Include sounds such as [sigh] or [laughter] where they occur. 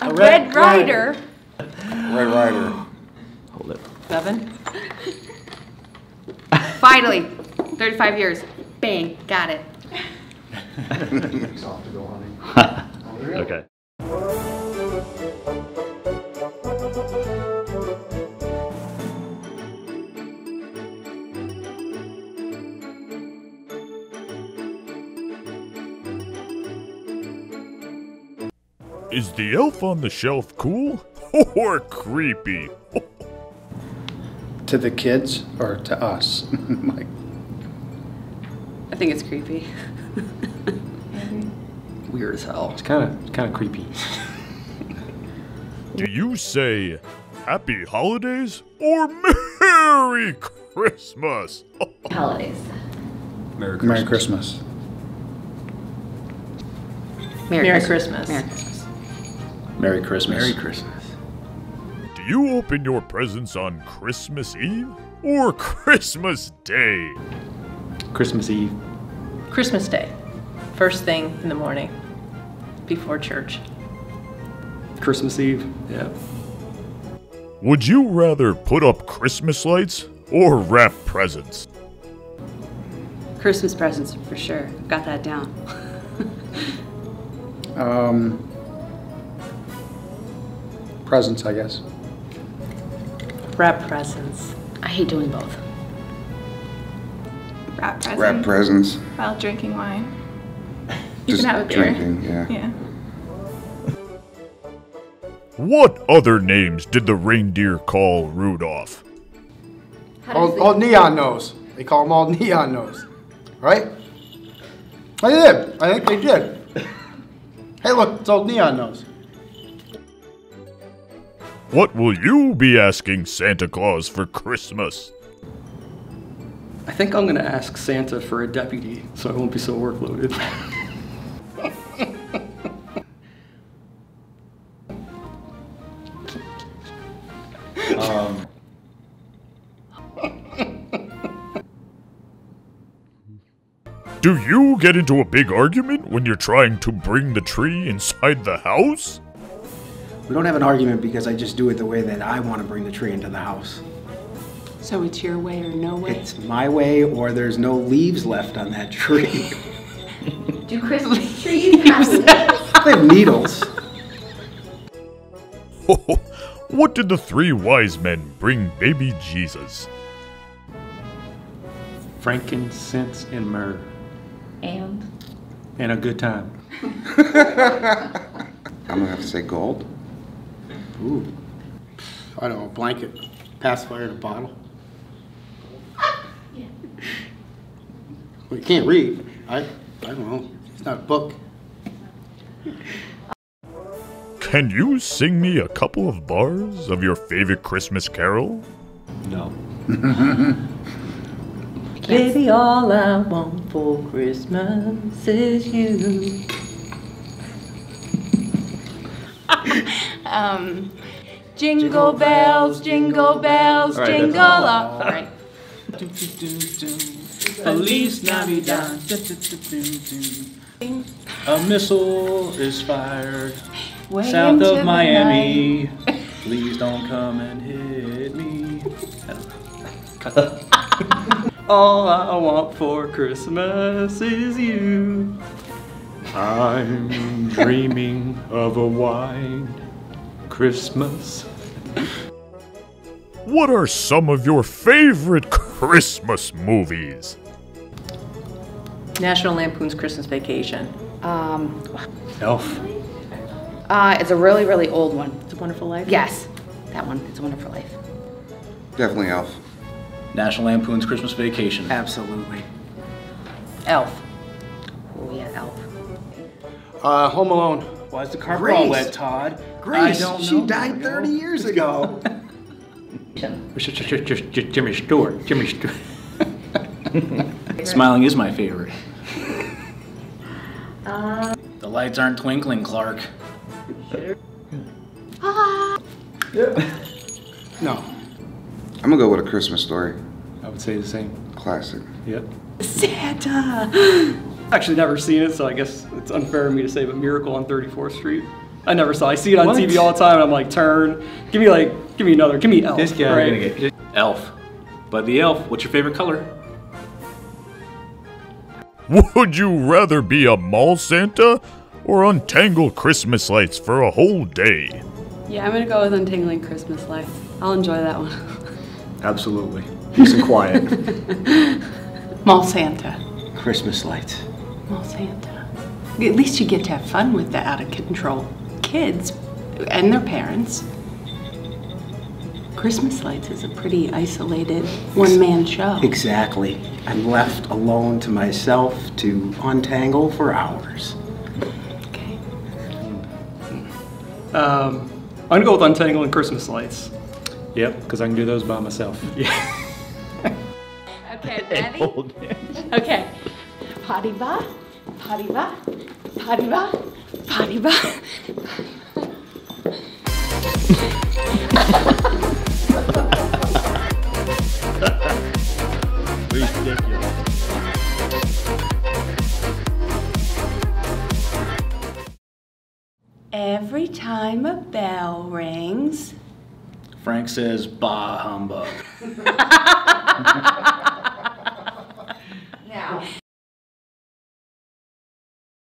A Red Ryder. Red Ryder. Hold it. Seven? Finally, 35 years. Bang, got it. [laughs] [laughs] Okay. Is the elf on the shelf cool [laughs] or creepy? To the kids or to us? [laughs] Like, I think it's creepy. [laughs] Weird as hell. It's kind of kind of creepy. Do you say Happy Holidays or Merry Christmas? Holidays. Merry Merry Christmas. Merry Christmas. Merry Christmas. Merry Christmas. Merry Christmas. Merry Christmas. Do you open your presents on Christmas Eve or Christmas Day? Christmas Eve. Christmas Day. First thing in the morning before church. Christmas Eve. Yeah. Would you rather put up Christmas lights or wrap presents? Christmas presents for sure. Got that down. [laughs] Um, presents, I guess. Wrap presents. I hate doing both. Wrap present Wrap presents. while drinking wine. You Just can have a beer. drinking, yeah. Yeah. What other names did the reindeer call Rudolph? All, all neon nose. They call them all [laughs] neon nose. Right? I did. I think they did. hey, look, it's old neon nose. What will you be asking Santa Claus for Christmas? I think I'm gonna ask Santa for a deputy so I won't be so workloaded. Um, Do you get into a big argument when you're trying to bring the tree inside the house? We don't have an argument because I just do it the way that I want to bring the tree into the house. So it's your way or no way? It's my way, or there's no leaves left on that tree. [laughs] Do Christmas [laughs] trees have [laughs] they have needles. what did the three wise men bring baby Jesus? frankincense and myrrh. And And a good time. I'm gonna have to say gold. Ooh. I don't know, blanket, pacifier in a bottle. Well, you can't read. I, I don't know. It's not a book. Can you sing me a couple of bars of your favorite Christmas carol? No. [laughs] Baby, all I want for Christmas is you. Um, jingle bells, jingle bells, All right, that's jingle all. Sorry. Feliz Navidad. A missile is fired Way south of Miami. Please don't come and hit me. [laughs] All I want for Christmas is you. I'm dreaming of a white Christmas. What are some of your favorite Christmas movies? National Lampoon's Christmas Vacation. um, Elf. uh, it's a really, really old one. It's a Wonderful Life. Yes, that one. It's a Wonderful Life. Definitely Elf. National Lampoon's Christmas Vacation. Absolutely. Elf. Oh yeah, Elf. Uh, Home Alone. Why is the carpet Grace. all wet, Todd? Grace, I don't she know. died 30 years ago. [laughs] Jimmy Stewart. Jimmy Stewart. [laughs] Smiling is my favorite. [laughs] Um. the lights aren't twinkling, Clark. no. I'm gonna go with a Christmas story. I would say the same. Classic. Yep. Santa! Actually, never seen it, so I guess it's unfair of me to say, but Miracle on 34th Street. I never saw. it. I see it on What? TV all the time, and I'm like, turn. Give me like, give me another. Give me Elf. This guy right? gonna get Elf. But the elf, what's your favorite color? Would you rather be a mall Santa or untangle Christmas lights for a whole day? Yeah, I'm gonna go with untangling Christmas lights. I'll enjoy that one. Absolutely. Peace and quiet. [laughs] Mall Santa. Christmas lights. Mall Santa. At least you get to have fun with the out of control kids and their parents. Christmas Lights is a pretty isolated one man show. Exactly. I'm left alone to myself to untangle for hours. Okay. Um, I'm gonna go with Untangling Christmas Lights. yep, because I can do those by myself. [laughs] Okay, ready? Okay. Potty ba, potty ba, potty ba, potty ba. Every time a bell rings, Frank says, bah humbug. [laughs]